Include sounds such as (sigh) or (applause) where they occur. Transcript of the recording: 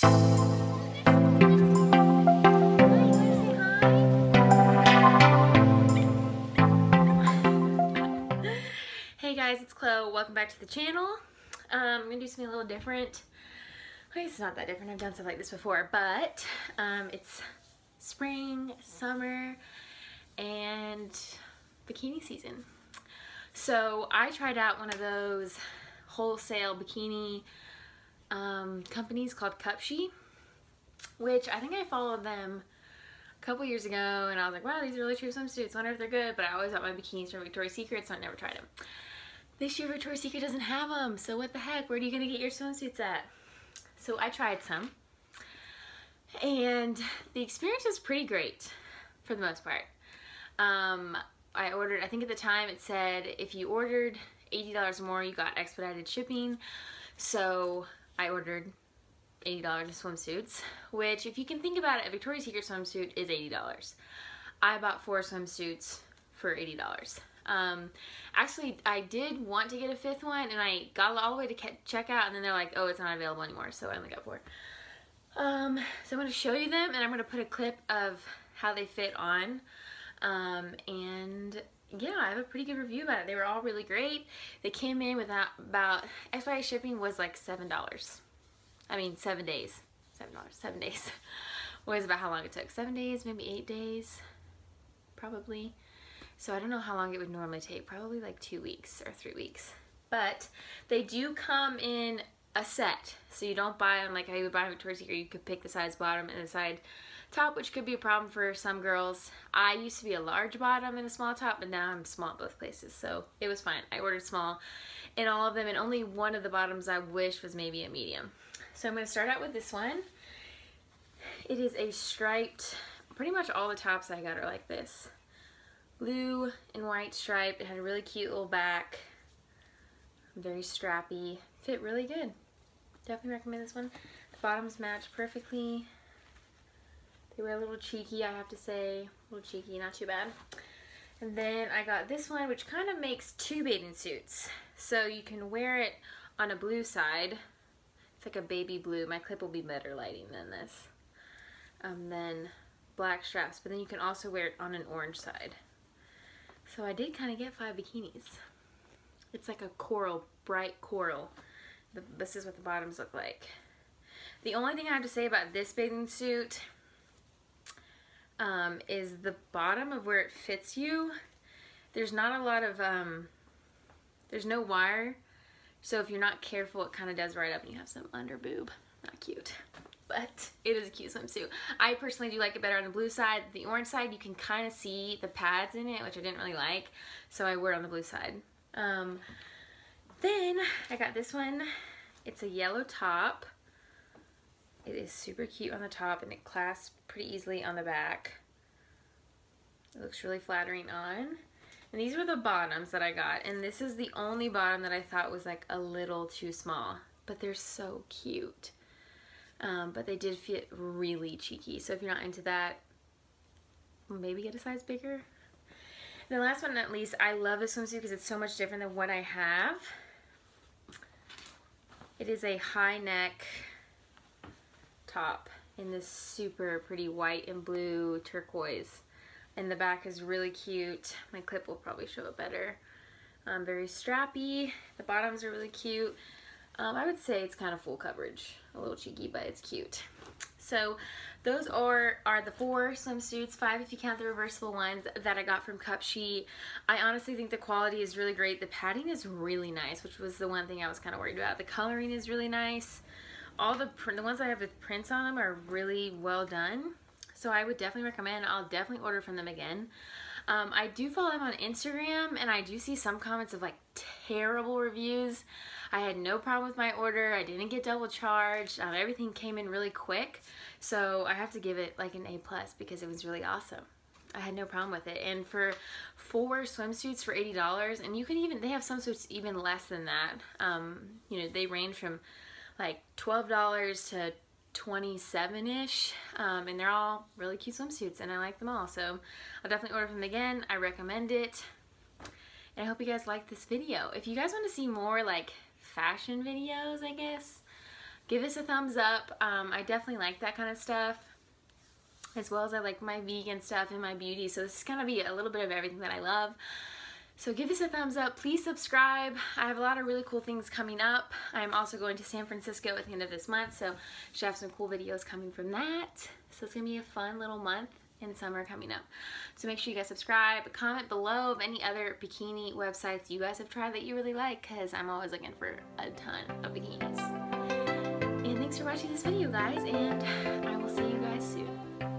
Hey guys, it's Chloe. Welcome back to the channel. Um, I'm gonna do something a little different. Okay, it's not that different. I've done stuff like this before, but um, it's spring, summer, and bikini season. So I tried out one of those wholesale bikini um, companies called Cupshe, which I think I followed them a couple years ago and I was like, wow, these are really cheap swimsuits. I wonder if they're good, but I always got my bikinis from Victoria's Secret, so I never tried them. This year Victoria's Secret doesn't have them, so what the heck? Where are you gonna get your swimsuits at? So I tried some, and the experience was pretty great for the most part. Um, I ordered, I think at the time it said if you ordered $80 more, you got expedited shipping. So I ordered $80 of swimsuits, which if you can think about it, a Victoria's Secret swimsuit is $80. I bought four swimsuits for $80. Um, actually, I did want to get a fifth one, and I got all the way to check out, and then they're like, oh, it's not available anymore, so I only got four. Um, so I'm going to show you them, and I'm going to put a clip of how they fit on. Um, and yeah, I have a pretty good review about it. They were all really great. They came in without about expedited shipping was like seven dollars. I mean seven days. Seven dollars. Seven days (laughs) was about how long it took. Seven days, maybe eight days, probably. So I don't know how long it would normally take. Probably like two weeks or three weeks. But they do come in a set. So you don't buy them like you would buy them Victoria's Secret. You could pick the size bottom and the side top, which could be a problem for some girls. I used to be a large bottom and a small top, but now I'm small at both places, so it was fine. I ordered small in all of them, and only one of the bottoms I wish was maybe a medium. So I'm going to start out with this one. It is a striped, pretty much all the tops I got are like this. Blue and white striped. It had a really cute little back. Very strappy. Fit really good. Definitely recommend this one. The bottoms match perfectly. They were a little cheeky, I have to say. A little cheeky, not too bad. And then I got this one, which kind of makes two bathing suits. So you can wear it on a blue side. It's like a baby blue. My clip will be better lighting than this. Um, then black straps, but then you can also wear it on an orange side. So I did kind of get five bikinis. It's like a coral, bright coral. The, this is what the bottoms look like. The only thing I have to say about this bathing suit um, is the bottom of where it fits you. There's not a lot of, um, there's no wire. So if you're not careful, it kind of does right up and you have some under boob. Not cute. But it is a cute swimsuit. I personally do like it better on the blue side. The orange side, you can kind of see the pads in it, which I didn't really like. So I wore it on the blue side. Um, then I got this one. It's a yellow top. It is super cute on the top and it clasps pretty easily on the back. It looks really flattering on. And these were the bottoms that I got. And this is the only bottom that I thought was like a little too small. But they're so cute. Um, but they did fit really cheeky. So if you're not into that, maybe get a size bigger. The last but not least, I love this swimsuit because it's so much different than what I have. It is a high neck top in this super pretty white and blue turquoise. And the back is really cute. My clip will probably show it better. Um, very strappy. The bottoms are really cute. Um, I would say it's kind of full coverage. A little cheeky, but it's cute. So those are, are the four swimsuits, five if you count the reversible ones that I got from Cup Cupshe. I honestly think the quality is really great. The padding is really nice, which was the one thing I was kind of worried about. The coloring is really nice all the the ones I have with prints on them are really well done. So I would definitely recommend. I'll definitely order from them again. Um, I do follow them on Instagram and I do see some comments of like terrible reviews. I had no problem with my order. I didn't get double charged. Um, everything came in really quick. So I have to give it like an A plus because it was really awesome. I had no problem with it. And for four swimsuits for $80, and you can even, they have swimsuits even less than that. Um, you know, they range from like $12 to 27-ish um, and they're all really cute swimsuits and I like them all so I'll definitely order them again I recommend it and I hope you guys like this video if you guys want to see more like fashion videos I guess give us a thumbs up. Um, I definitely like that kind of stuff as well as I like my vegan stuff and my beauty. So this is to be a little bit of everything that I love. So give us a thumbs up. Please subscribe. I have a lot of really cool things coming up. I'm also going to San Francisco at the end of this month, so should have some cool videos coming from that. So it's going to be a fun little month in summer coming up. So make sure you guys subscribe, comment below of any other bikini websites you guys have tried that you really like because I'm always looking for a ton of bikinis. And thanks for watching this video guys and I will see you guys soon.